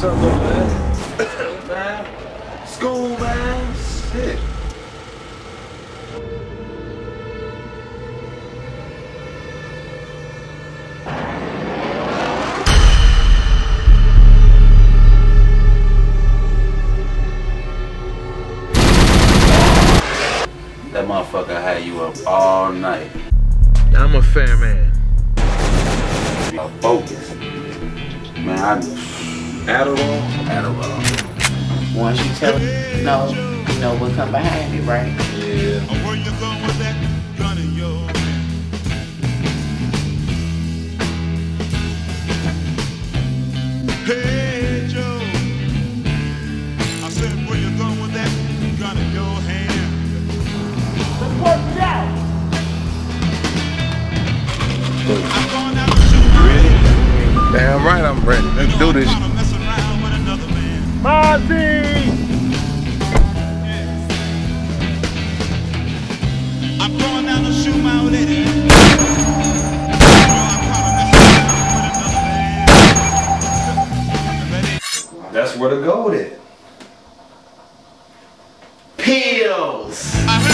What's up, little man? man? School, man? Shit. That motherfucker had you up all night. I'm a fair man. You focused. Man, I Adderall? Adderall. Once you tell it, no, you know what come behind it, right? Yeah. Where you going with that gun in your? Hey Joe, I said where you going with that gun in your hand? I'm going out to shoot. Damn right I'm ready. Let's do this. Man. I'm going down to shoot my old lady. I'm tryna mess around with another man. That's where the gold is. Pills. I heard you